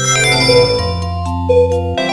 Música